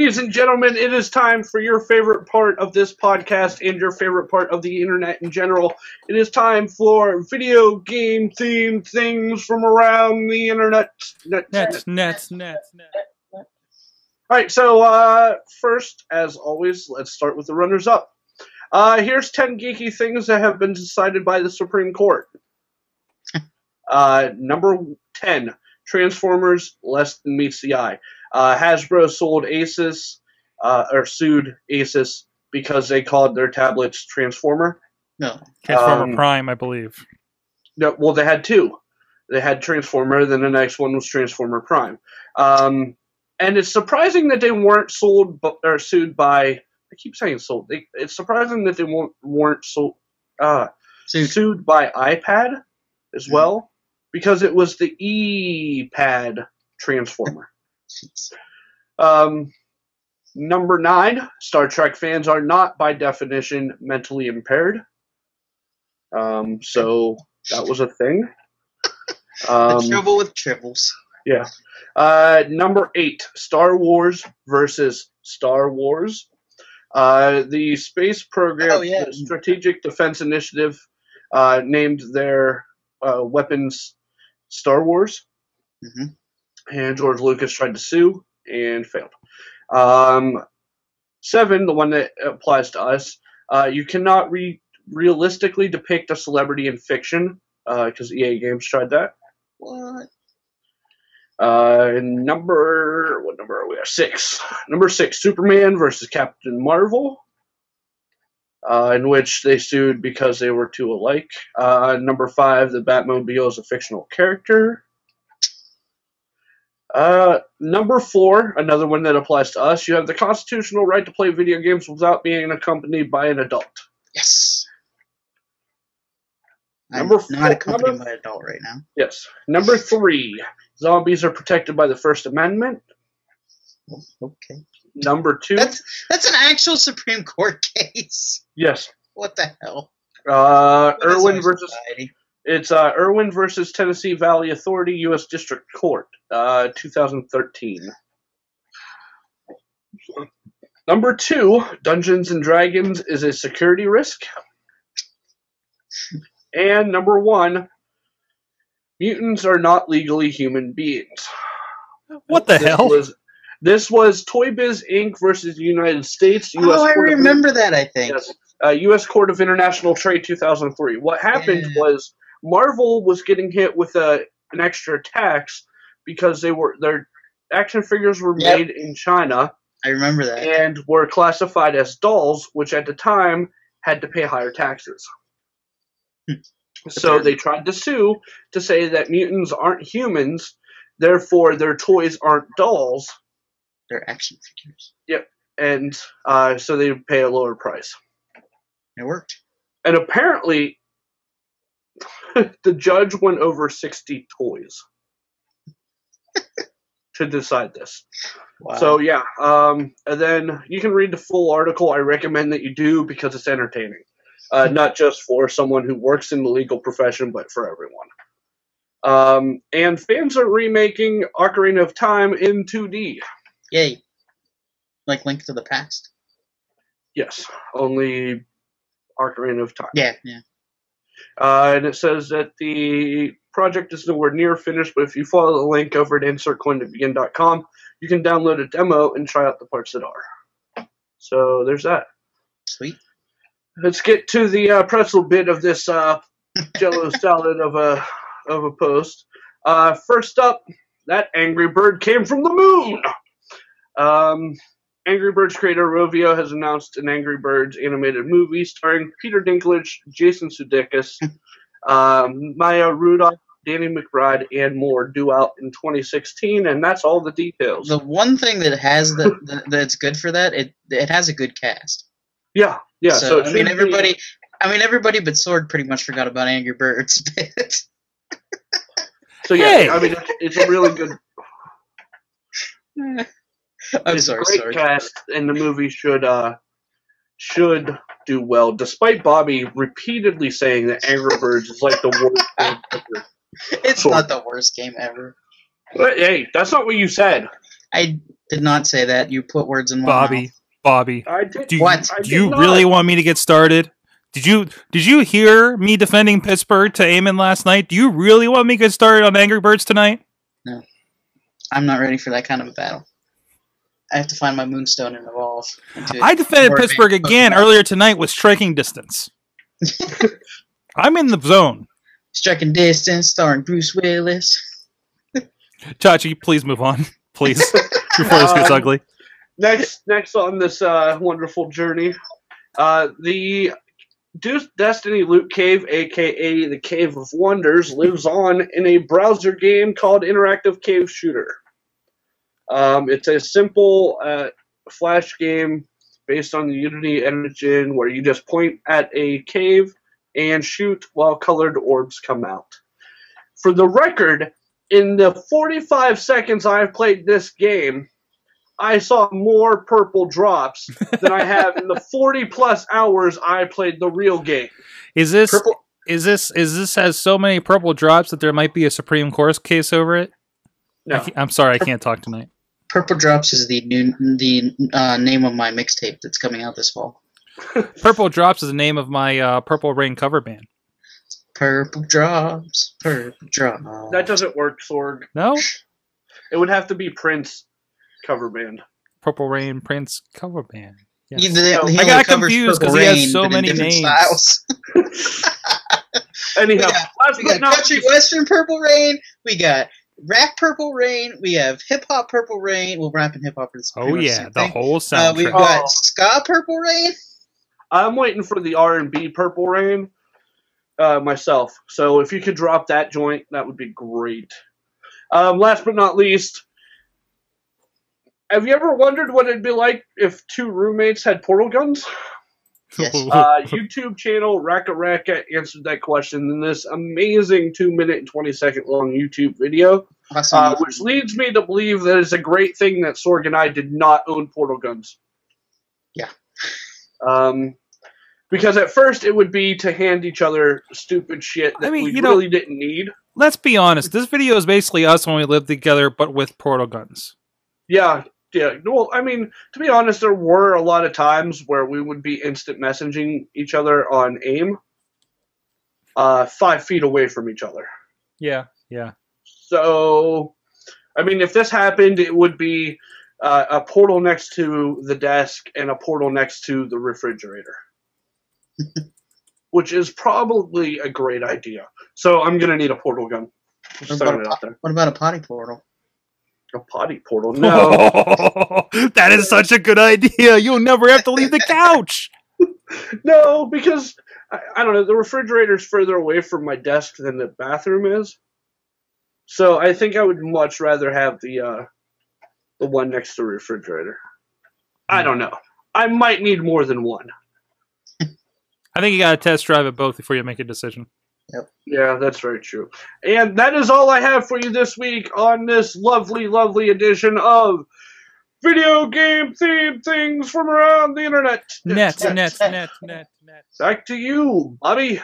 Ladies and gentlemen, it is time for your favorite part of this podcast and your favorite part of the internet in general. It is time for video game themed things from around the internet. Net, Nets, nets, nets, nets. All right, so uh, first, as always, let's start with the runners up. Uh, here's 10 geeky things that have been decided by the Supreme Court. Uh, number 10, Transformers less than meets the eye. Uh, Hasbro sold Asus, uh, or sued Asus because they called their tablets Transformer. No. Transformer Um, Prime, I believe. No, well, they had two. They had Transformer, then the next one was Transformer Prime. Um, and it's surprising that they weren't sold bu- or sued by. I keep saying sold. They, it's surprising that they weren't, weren't sold, uh, So sued by iPad as well because it was the Eee Pad Transformer. Um, number nine, Star Trek fans are not by definition mentally impaired. Um, so that was a thing. the Um, trouble with tribbles. Yeah. Uh, number eight, Star Wars versus Star Wars. Uh, the space program, Oh, yeah. the Strategic Defense Initiative, uh, named their uh, weapons Star Wars, hmm and George Lucas tried to sue and failed. Um, seven, the one that applies to us, uh, you cannot re- realistically depict a celebrity in fiction because EA Games tried that. What? Uh, and number what number are we at? Six. Number six, Superman versus Captain Marvel. Uh, in which they sued because they were too alike. Uh, number five, the Batmobile is a fictional character. Uh, number four, another one that applies to us. You have the constitutional right to play video games without being accompanied by an adult. Yes. Number I'm four- not accompanied number- by an adult right now. Yes. Number three, zombies are protected by the First Amendment. Oh, Okay. Number two, That's that's an actual Supreme Court case. yes. What the hell? Uh, What Irwin versus society? It's uh, Irwin versus Tennessee Valley Authority, U.S. District Court, uh, 2013. Number two, Dungeons and Dragons is a security risk. And number one, mutants are not legally human beings. What the This hell? Was, this was Toy Biz Inc. versus the United States. US Oh, I Court of- remember that. I think. Yes. Uh, U.S. Court of International Trade 2003. What happened Yeah. was Marvel was getting hit with a, an extra tax because they were their action figures were Yep. made in China I remember that. and were classified as dolls, which at the time had to pay higher taxes. Hmm. so they tried to sue to say that mutants aren't humans, therefore their toys aren't dolls, They're action figures. Yep. And uh, so they pay a lower price. It worked. and apparently the judge went over 60 toys to decide this Wow. so yeah um, and then you can read the full article i recommend that you do because it's entertaining uh, not just for someone who works in the legal profession but for everyone um, and fans are remaking ocarina of time in 2d yay! Like Link to the Past. yes only ocarina of time Yeah, yeah. Uh, and it says that the project is nowhere near finished, but if you follow the link over at insertcoin2begin.com, you can download a demo and try out the parts that are. So there's that. Sweet. Let's get to the uh, pretzel bit of this uh, jello salad of a of a post. Uh, first up, that Angry Bird came from the moon. Um, Angry Birds creator Rovio has announced an Angry Birds animated movie starring Peter Dinklage, Jason Sudeikis, um, Maya Rudolph, Danny McBride, and more due out in 2016, and that's all the details. The one thing that has the, the that's good for that it it has a good cast. yeah, yeah. So, so, I should mean be- everybody. I mean everybody but Sorg pretty much forgot about Angry Birds. So yeah, Hey! I mean it's, it's a really good. I'm it's sorry, a great Sorg. cast, and the movie should uh should do well, despite Bobby repeatedly saying that Angry Birds is like the worst game ever. It's Sorg. not the worst game ever. But hey, that's not what you said. I Did not say that. You put words in my Bobby, mouth. Bobby, I did. do you, What? I do did you not. really want me to get started? Did you did you hear me defending Pittsburgh to Eamon last night? Do you really want me to get started on Angry Birds tonight? No, I'm not ready for that kind of a battle. I have to find my moonstone and evolve. Into I defended Pittsburgh again Pokemon. earlier tonight with striking distance. I'm in the zone. Striking Distance, starring Bruce Willis. Chachi, please move on, please, before this gets Um, ugly. next next on this uh, wonderful journey, uh, the Deuce Destiny Loot Cave, aka the Cave of Wonders, lives on in a browser game called Interactive Cave Shooter. Um, it's a simple uh, flash game based on the Unity engine where you just point at a cave and shoot while colored orbs come out. For the record, in the 45 seconds I've played this game, I saw more purple drops than I have in the 40 plus hours I played the real game. Is this Purple. is this is this has so many purple drops that there might be a Supreme Court case over it? No. can't- I'm sorry, I can't talk tonight. Purple Drops is the new the uh, name of my mixtape that's coming out this fall. Purple drops is the name of my uh, Purple Rain cover band. Purple Drops, Purple Drops. That doesn't work, Sorg. No, It would have to be Prince cover band. Purple Rain Prince cover band. Yes. He, the, No, he I got confused because Purple he has so many names. Anyhow, We got- We got country western Purple Rain. We got rap Purple Rain. We have hip hop Purple Rain. Well, rap and hip hop are the Oh pretty much yeah, same the thing. whole Uh, we've Oh. got ska Purple Rain. I'm waiting for the R&B Purple Rain uh, myself. So if you could drop that joint, that would be great. Um, last but not least, have you ever wondered what it'd be like if two roommates had portal guns? Yes. uh, YouTube channel Raka Raka answered that question in this amazing two minute and twenty second long YouTube video, Awesome. uh, which leads me to believe that it's a great thing that Sorg and I did not own portal guns. Yeah. Um, because at first it would be to hand each other stupid shit that I mean, we you know- really didn't need. Let's be honest. This video is basically us when we lived together, but with portal guns. Yeah, yeah. Well, I mean, to be honest, there were a lot of times where we would be instant messaging each other on AIM, uh, five feet away from each other. Yeah, yeah. So, I mean, if this happened, it would be uh, a portal next to the desk and a portal next to the refrigerator, which is probably a great idea. So, I'm gonna need a portal gun. What about, a, out there. what about a potty portal? A potty portal? No, that is such a good idea. You'll never have to leave the couch. no, because I, I don't know. The refrigerator's further away from my desk than the bathroom is. So, I think I would much rather have the uh, the one next to the refrigerator. I don't know. I might need more than one. I think you got to test drive it both before you make a decision. Yeah, that's very true. And that is all I have for you this week on this lovely, lovely edition of video game themed things from around the internet. Net, Yeah. net, net, net, net. Back to you, Bobby.